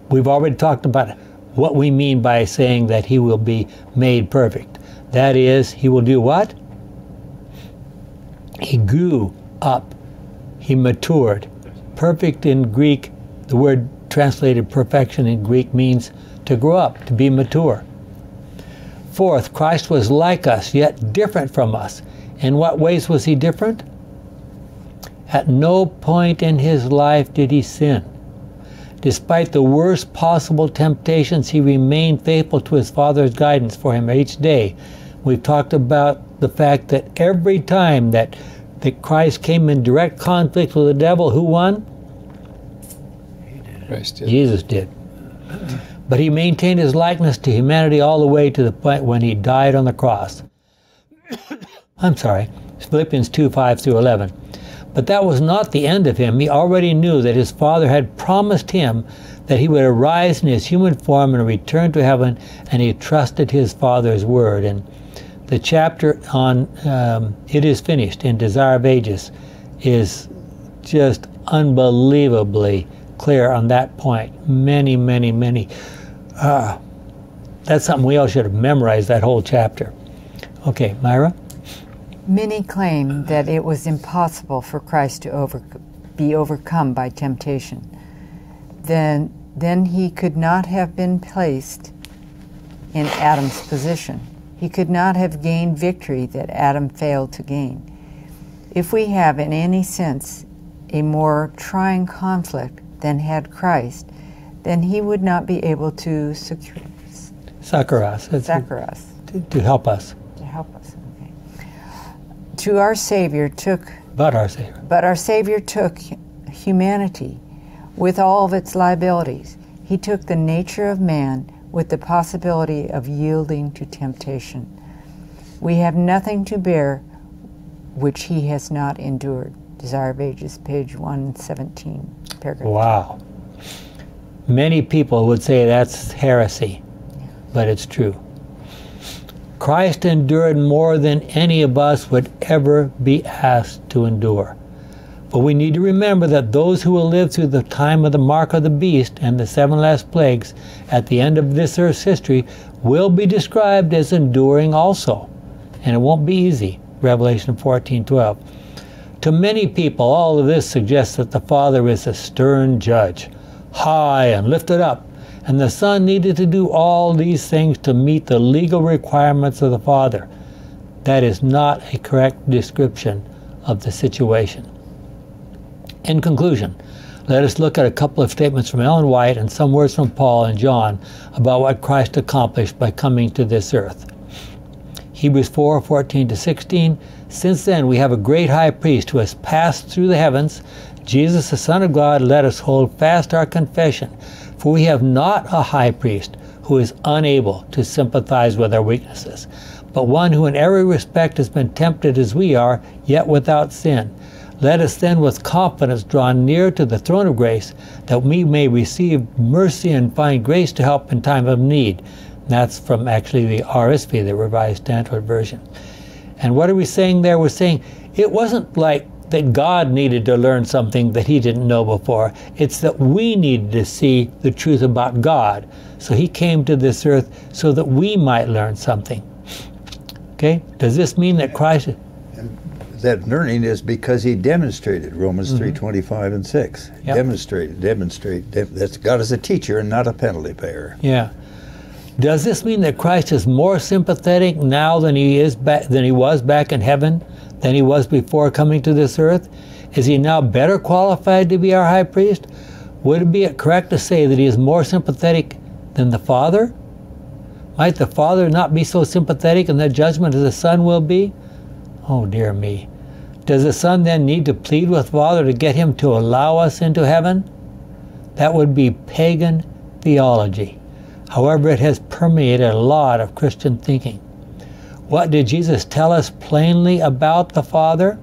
we've already talked about what we mean by saying that he will be made perfect. That is, he will do what? He grew up. He matured. Perfect in Greek, the word translated perfection in Greek means to grow up, to be mature. Fourth, Christ was like us, yet different from us. In what ways was he different? At no point in his life did he sin. Despite the worst possible temptations, he remained faithful to his Father's guidance for him each day. We've talked about the fact that every time that, that Christ came in direct conflict with the devil, who won? Christ did. Jesus did. But he maintained his likeness to humanity all the way to the point when he died on the cross. <coughs> I'm sorry, Philippians 2 5 through 11. But that was not the end of him. He already knew that his Father had promised him that he would arise in his human form and return to heaven, and he trusted his Father's word. And the chapter on um, It Is Finished in Desire of Ages is just unbelievably clear on that point. Many, many, many. Uh, that's something we all should have memorized, that whole chapter. Okay, Myra? Many claim that it was impossible for Christ to over, be overcome by temptation. Then, then he could not have been placed in Adam's position. He could not have gained victory that Adam failed to gain. If we have, in any sense, a more trying conflict than had Christ, then he would not be able to secure, Succor us. Succor us, To, to help us. to help us. Okay. To our Savior took But our Savior. But our Savior took humanity with all of its liabilities. He took the nature of man with the possibility of yielding to temptation. We have nothing to bear which he has not endured. Desire of Ages, page 117, paragraph. Wow. Many people would say that's heresy, but it's true. Christ endured more than any of us would ever be asked to endure. But we need to remember that those who will live through the time of the mark of the beast and the seven last plagues at the end of this earth's history will be described as enduring also. And it won't be easy. Revelation 14:12. To many people, all of this suggests that the Father is a stern judge, high and lifted up, and the Son needed to do all these things to meet the legal requirements of the Father. That is not a correct description of the situation. In conclusion, let us look at a couple of statements from Ellen White and some words from Paul and John about what Christ accomplished by coming to this earth. Hebrews 4 14 to 16. Since then, we have a great high priest who has passed through the heavens, Jesus, the Son of God. Let us hold fast our confession, for we have not a high priest who is unable to sympathize with our weaknesses, but one who in every respect has been tempted as we are, yet without sin. Let us then with confidence draw near to the throne of grace, that we may receive mercy and find grace to help in time of need. That's from actually the RSV, the Revised Standard Version. And what are we saying there? We're saying it wasn't like that God needed to learn something that he didn't know before. It's that we needed to see the truth about God. So he came to this earth so that we might learn something. Okay? Does this mean that Christ That learning is because he demonstrated Romans mm-hmm. three twenty five and six. Yep. Demonstrated, demonstrate. De- that's God is a teacher and not a penalty payer. Yeah. Does this mean that Christ is more sympathetic now than he is back than he was back in heaven than he was before coming to this earth? Is he now better qualified to be our high priest? Would it be correct to say that he is more sympathetic than the Father? Might the Father not be so sympathetic in the judgment as the Son will be? Oh dear me. Does the Son then need to plead with Father to get him to allow us into heaven? That would be pagan theology. However, it has permeated a lot of Christian thinking. What did Jesus tell us plainly about the Father?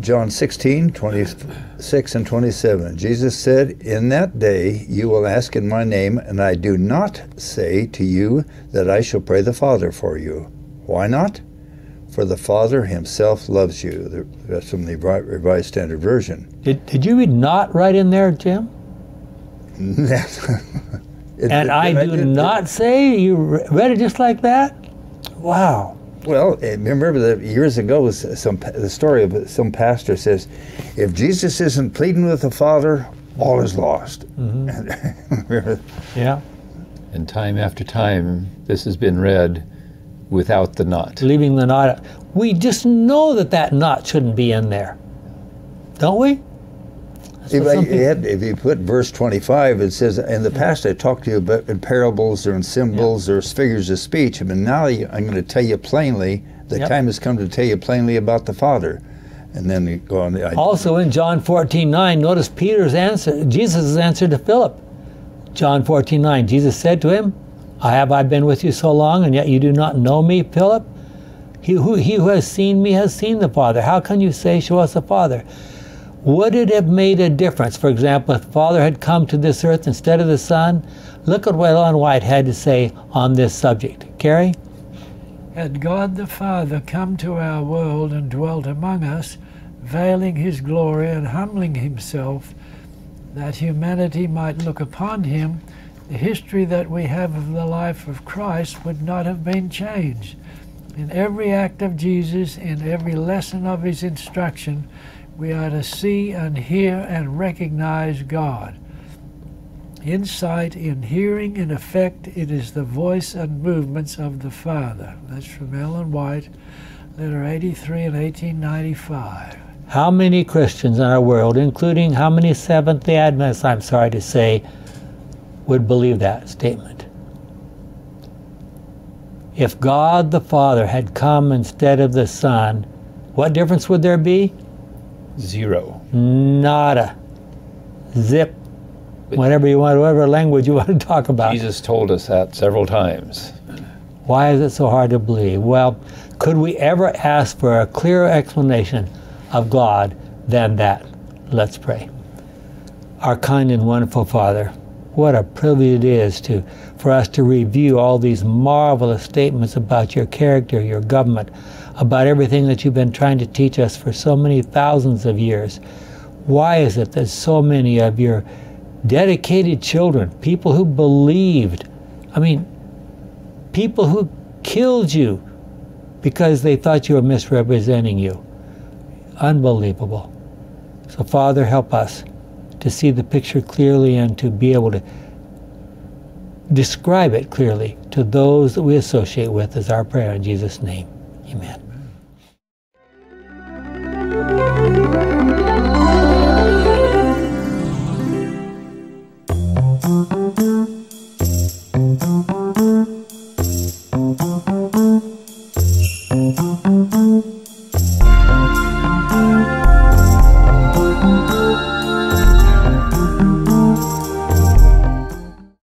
John 16, 26 and 27. Jesus said, In that day you will ask in my name, and I do not say to you that I shall pray the Father for you. Why not? For the Father himself loves you. That's from the Revised Standard Version. Did, did you read not right in there, Jim? <laughs> It, and it, I do it, not say you read it just like that. Wow. Well, eh, remember that years ago was some the story of some pastor says, if Jesus isn't pleading with the Father, all is lost. Mm-hmm. <laughs> yeah. And time after time, this has been read without the not. Leaving the not. We just know that that not shouldn't be in there, don't we? If, I, had, if, you put verse 25, it says, In the past I talked to you about in parables or in symbols yeah. or figures of speech, but now I'm going to tell you plainly, the yep. time has come to tell you plainly about the Father. And then you go on. I, also in John 14 9, notice Peter's answer, Jesus' answer to Philip. John 14 9, Jesus said to him, I have I been with you so long, and yet you do not know me, Philip? He who, he who has seen me has seen the Father. How can you say, Show us the Father? Would it have made a difference, for example, if the Father had come to this earth instead of the Son? Look at what Ellen White had to say on this subject. Carrie? Had God the Father come to our world and dwelt among us, veiling his glory and humbling himself, that humanity might look upon him, the history that we have of the life of Christ would not have been changed. In every act of Jesus, in every lesson of his instruction, we are to see and hear and recognize God. In sight, in hearing, in effect, it is the voice and movements of the Father. That's from Ellen White, letter 83 in 1895. How many Christians in our world, including how many Seventh day Adventists, I'm sorry to say, would believe that statement? If God the Father had come instead of the Son, what difference would there be? Zero. Nada. Zip. whatever you want, whatever language you <laughs> want to talk about. Jesus told us that several times. Why is it so hard to believe? Well, could we ever ask for a clearer explanation of God than that? Let's pray. Our kind and wonderful Father, what a privilege it is to for us to review all these marvelous statements about your character, your government, about everything that you've been trying to teach us for so many thousands of years. Why is it that so many of your dedicated children, people who believed, I mean, people who killed you because they thought you were misrepresenting you? Unbelievable. So, Father, help us to see the picture clearly and to be able to describe it clearly to those that we associate with, as our prayer in Jesus' name. Amen.